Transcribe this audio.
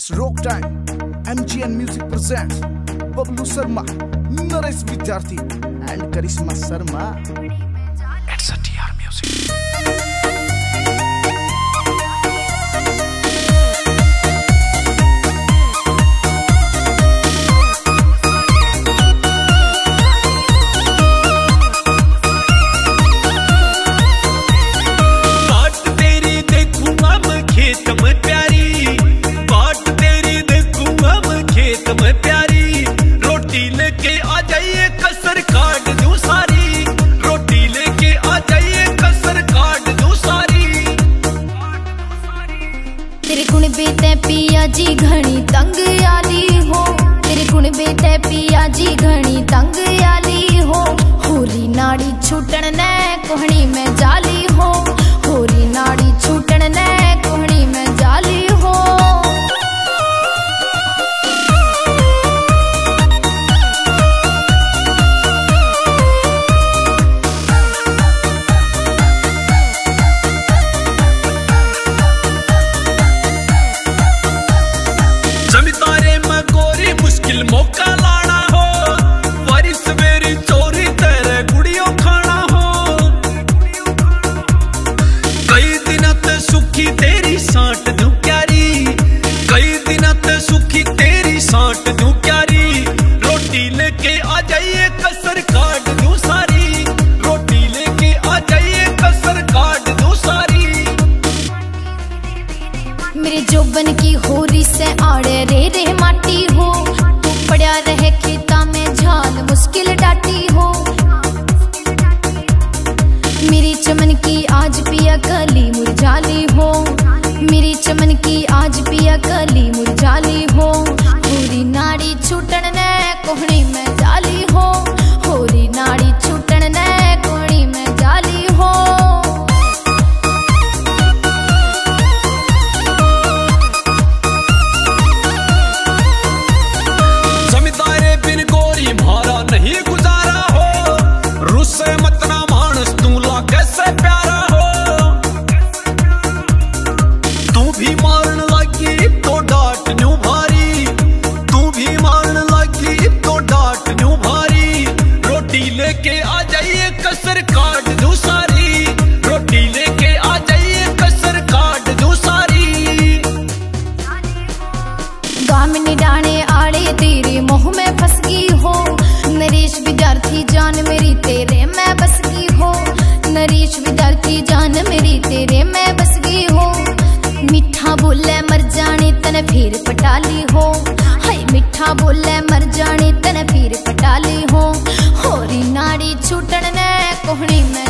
It's rock time. MGN Music presents Bablu Sharma, Naresh Vidyarthi, and Karishma Sharma. जी घणी तंग आली हो। तेरे गुण बेटे पिया जी घणी तंग आली हो। होली नाड़ी छूटण ने कोहणी में जाली जोबन की होरी से आड़े रे रे माटी हो। तू पड़ा रहे खेता में झाल मुश्किल डाटी हो। मेरी चमन की आज पिया कली मुरझाली हो। मेरी चमन की आज पिया कली मुरझाली हो। पूरी नाड़ी छूटण ने कोहणी में जाली हो। विद्यार्थी जान मेरी तेरे, मैं बस की हो। नरेश विद्यार्थी जान मेरी तेरे, मैं बस की हो। मिठा बोले, मर जाने तन फिर पटाली हो। हाय, मिठा बोले, मर जाने तन फिर पटाली हो। होरी नाड़ी छूटने कोहनी मैं